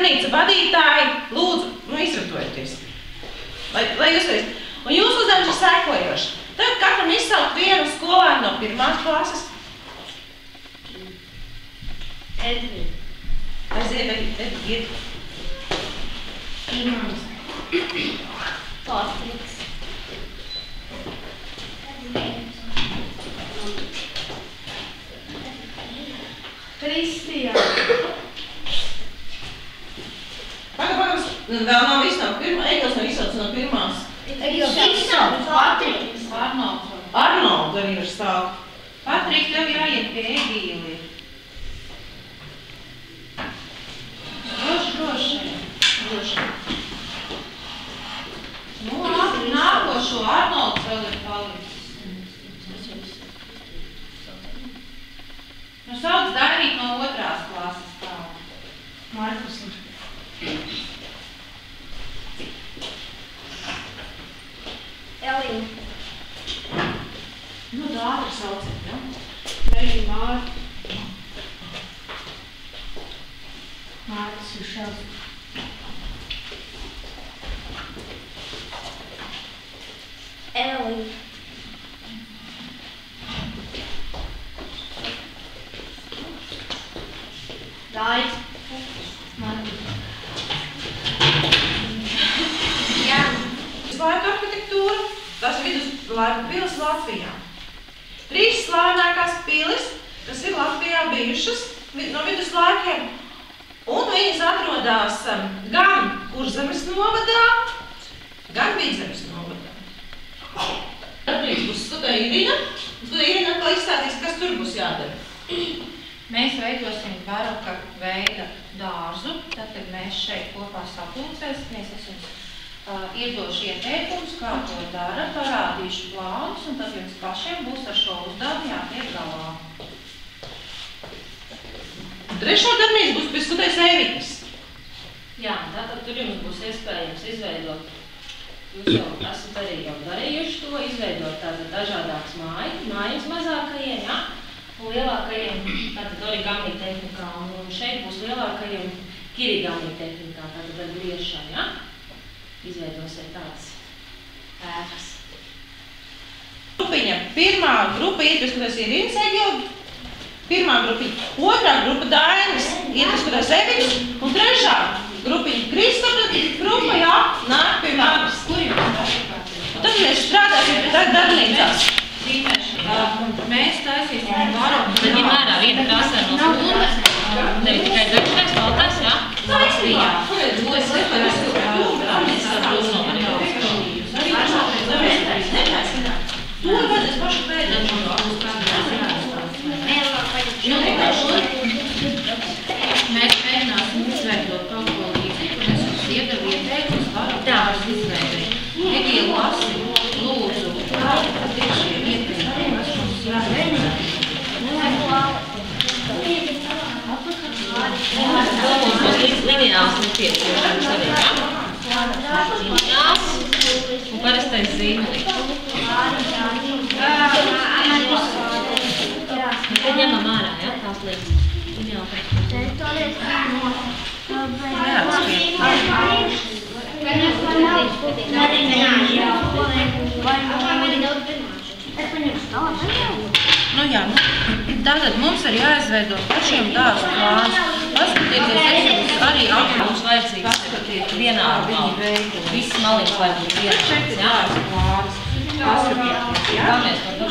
darbnīca vadītāji, lūdzu, nu izratojieties. Lai, lai jūs veicat. Un jūsu uzdevums ir sekojošs. Tad katram izsaukt vienu skolēnu no pirmās klases. Edvin. Aiziet, aiziet. Imants. Patriks. Kristija. Pagaid, vēl nav viss no pirmā, Egils nav izsaucis no pirmās. Visam Patriks. Arnolds. Arnolds arī var stāvot. Patrik, tev jāiet pie Egīli. Droši, droši. Droši. Nu, labi, nākošo Arnolds vēl ir palicis. Nu, sauc Daivīt no otrās klases tālāk. Markus. Elīna. Nu, tā arī sauciet, ja? Arī Mārta. Mārtas Ušels. Elīna. Markus. Jā. Viduslaiku arhitektūra, tas ir viduslaiku pilis Latvijā. Trīs slānākās pilis, kas ir Latvijā bijušas no viduslaikiem, un viņas atrodās um, gan Kurzemes novadā, gan Vidzemes novadā. Darbnīca būs studēja Irina, studēja Irina, lai izstāstīs, kas tur būs jādara. Mēs veidosim baroka veida dārzu, tad, kad mēs šeit kopā sapulcēsimies, es jums uh, iedošu ieteikumus, kā to dara, parādīšu plānus, un tad jums pašiem būs ar šo uzdevumu jātiek galā. Trešā darbnīca būs pie studējas Evitas. Jā, tātad tur jums būs iespējams izveidot, jūs jau esat arī jau darījuši to, izveidot tātad dažādākas mājas, mājas mazākajiem, jā, un lielākajiem tātad origami tehnikā, un, un šeit būs lielākajiem kirigami tehnikā, tātad ar griešanu, jā. Izveidosiet tādas ēkas. Grupiņa, pirmā grupa pie studējas Irinas Egilda, pirmā grupiņa, otrā grupa Dainis pie studējas Evitas, un trešā grupiņa Kristapa grupa, jā, nāk pie manis. Tad mēs strādāsim tad darbnīcās. Mēs taisīsim baroku. Tad ņem vērā viena krāsā no stundas, tev tikai dažreiz baltais, jā? Latvijā. Es liekas, ka Es saprotu, no maniem. To vajadzēs pašu pēdējā. Mēs mēģināsim izveidot kaut ko līdzīgu, un es jums iedevu ieteikumus baroku dārzu izveidei. Egīla lasi, lūdzu, kādi tad ir šie ieteikumi, kas mums jādara? Mums lineāls nepieciešams arī, jā? Lineāls un parastais zīmelis. Nu, Tad ņemam ārā, jā, tās lietas. Lineāli. Nu jā, nu, tātad mums ir jāizveido pašiem dārzu plāns. Paskatieties, es jums arī Mums vajadzīgs Paskatiet, vienā viņi veido. Viss maliņš lai būtu Šeit ir dārzu plāns. Paskatieties, jā.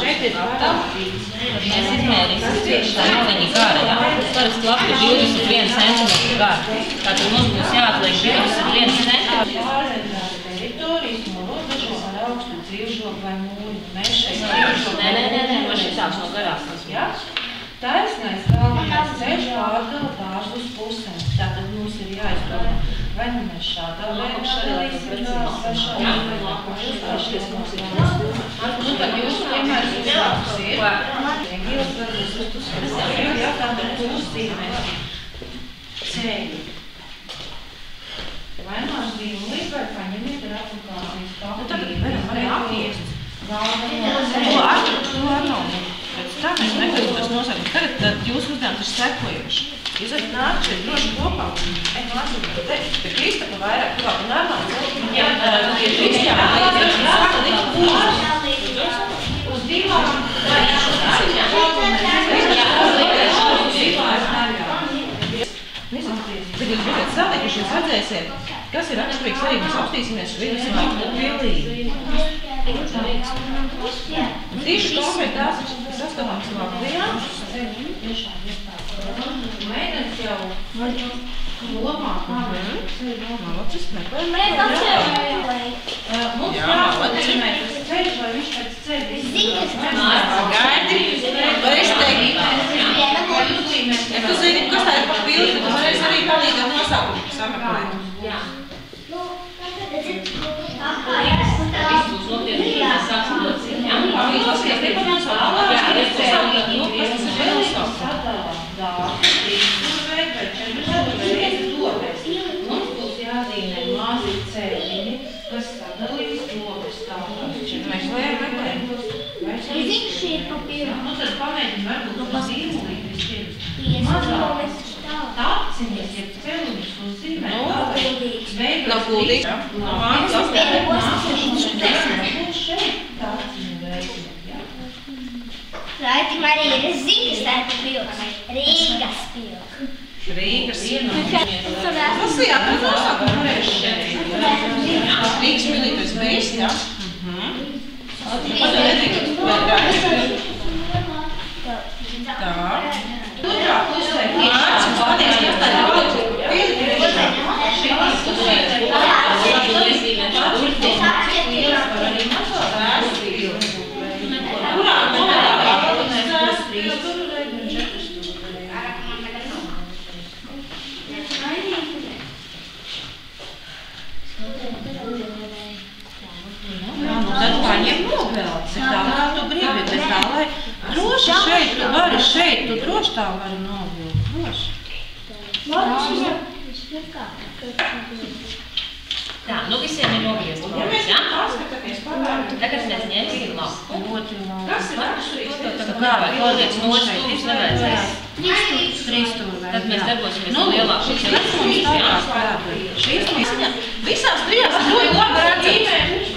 Šeit ir parādīts. Mēs izmērīsim tieši tā maliņa gara, jā? Parasti lapa ir 21 cm gara. Tātad mums būs jāatliek 21 cm. Pārzemdāta teritorijas no robežas ar augstu dzīvžogu vai mūļu. Mēs šeit dzīvžogu. Nē, nē, nē, nē, šī tāds no garās Jā? Taisnais galvenais ceļš pārdala dārzu uz pusēm. Tātad mums ir jāizdomā, vai nu mēs šādā veidā dārzu, vai šādā veidā. Šis mums ir Nu, tad jūsu piemērs uzdevums ir. Egils varbūt uz uzsver. Jā, tātad uzzīmēs ceļu. Vai no zīmulī, vai paņemiet ar aplikācijas papīru. Nu, tagad varam arī apiest. Galvenais. Tam mēs negribam nosaukums. Tagad tad jūsu uzdevums ir sekojošs. Jūs varat nākt šeit droši kopā. Ej, mācīt, te, te Kristapa vairāk, un normāli. Jā, tā ir Kristapa. Uz divām. Kad jūs būsiet salikuši, jūs redzēsiet, kas ir atšķirīgs arī mēs apstīsimies viduslaiku pilnīgi. Tieši konkrēti tās ir sastāvāms Latvijā. Mēģināt jau lomā, kā mēs Malacis, meklējam. Mums jāatzīmē tas ceļš, vai viņš pēc ceļa. Gaidi, vai es teiktu. Ja tu zini, kas tā ir pa pildi, tu varēsi arī palīdzēt nosaukumu sameklēt. Uzzīmē. Veidot Nav kuldīgs. kuldīgs. No mājas Es biju posms. Būs šeit tāciņu veidot, jā. Raitim arī ir ir papīra. Rīgas pilka. Rīgas Tur Lasījāt, tad nosaukumu varēšu šeit. Rīgas pilītais beigas, jā? Tā. Otrā pusē Mārcis, skaties, kas tā ir palicis. Pilītais. Kurā numurā galvenais būs trīs stūrveidi un četri stūrveidi? Jā, nu tad paņem novēl, cik tālāk tu gribi, bet tā, lai droši šeit, tu vari šeit, tu droši tā vari novilkt, droši. Tā, nu visiem ir nogriezta Ja mēs paskatāmies pagājuši. Tagad mēs ņemsim lapu. Ļoti labi. Kas ir atšķirīgs? Tagad kā, paliec nostūrs nevajadzēs. Tad mēs darbosimies Nu, no lielākas. šis tas mums tālāk parāda. Šīs mums visās trijās ir ļoti labi redzams.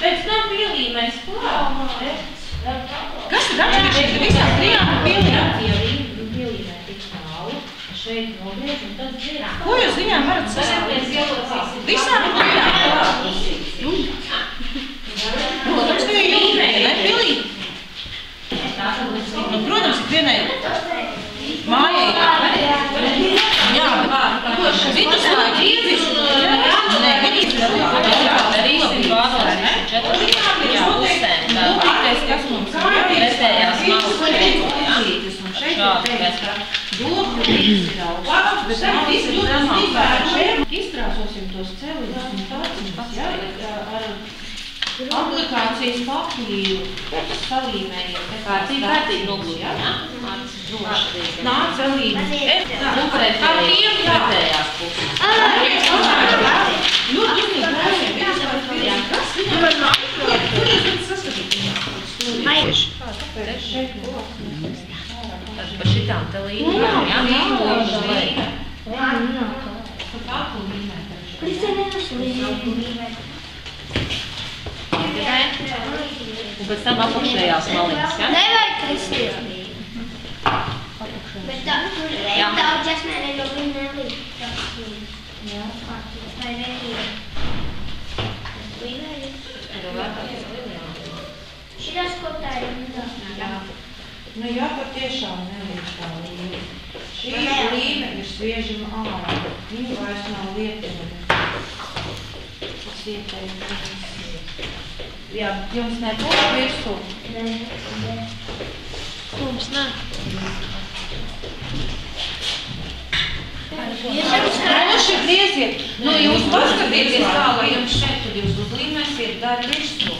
Pēc tam pielīmēs klāt. Kas ir atšķirīgs visām trijām pilnām? Šeit nogriez un tad dzirā. Ko jūs viņām varat Tagad sasaukt? mēs ielocīsim. Visām trijām klāt. Protams, ka ir jūmēji, ne pilī. Nu, protams, ik vienai mājai. Jā, bet viduslaiku īzis. Nē, viduslaiku Darīsim pārvaldes četras jā, pusēm. Tā Būtīgais, kas mums ir Pretējās malas pilītes, un šeit ir teiks, ka dobjūtītes ir augsts, bet malas ir zemāk. Izkrāsosim tos celiņus un tāciņus, jā, ar aplikācijas papīru salīmējiet. Kārtīgi, kārtīgi noglūd, jā? Nāc salīmē. Nu, pretējās, pretējās puses. Ļoti uzmanīgi. Kas viņam var nākt? Kur jūs varat saskatīt Tad pa šitām te līnijām, jā? Līnijas līnija. Kāpu līmē. Un pēc tam apakšējās maliņas, jā? Nevajag Kristija. Bet tā, tur ir daudz, es nevaru viņu nelīdz. Jā. Vai nelīdz? Šitās ko tā ir? Jā. Nu, jā, patiešām nelīdz tā līme. Šī Nē. līme ir sviežama ārā. Viņa vairs nav lietota. Tas ieteikts. Jā, jums nebūs virsū. Mums nē. Droši grieziet. Nu, jūs paskatieties tā, lai jums šeit, kad jūs uzlīmēsiet, dar virsū.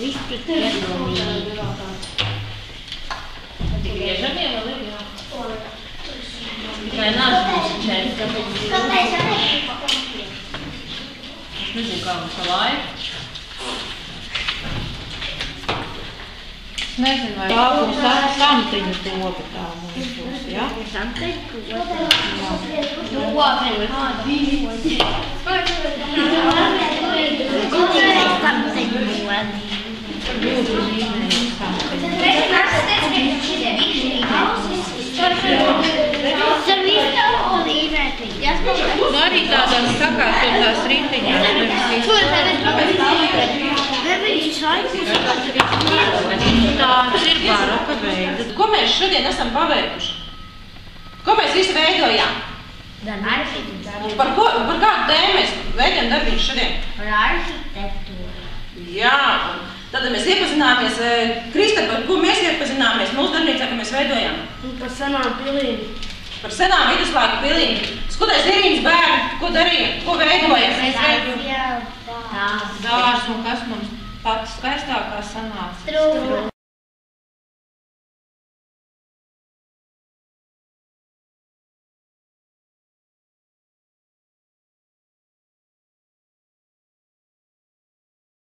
Viss tik iedomīgi. Tik griežamie vēl ir, jā. Tikai nāc mums četri. Kāpēc arī? kaut kā laika. Nezinu, vai tā būs tā samtiņa topa tā mums būs, ja? Ļoti Nu arī tādās sakārtotās ritiņās, nevis tāds ir baroka veida. Ko mēs šodien esam paveikuši? Ko mēs visi veidojām? Par, ko, par kādu tēmu mēs veidojam darbiņu šodien? Jā, tad mēs iepazināmies, eh, Kristap, ar ko mēs iepazināmies mūsu darbnīcā, ka mēs veidojām? Par senām pilīm. Par senām viduslaiku pilīm. Bērni, ko darīja, ko veidoja? Mēs veidojam Dārs un kas mums pats skaistākā sanāca? Trūkums.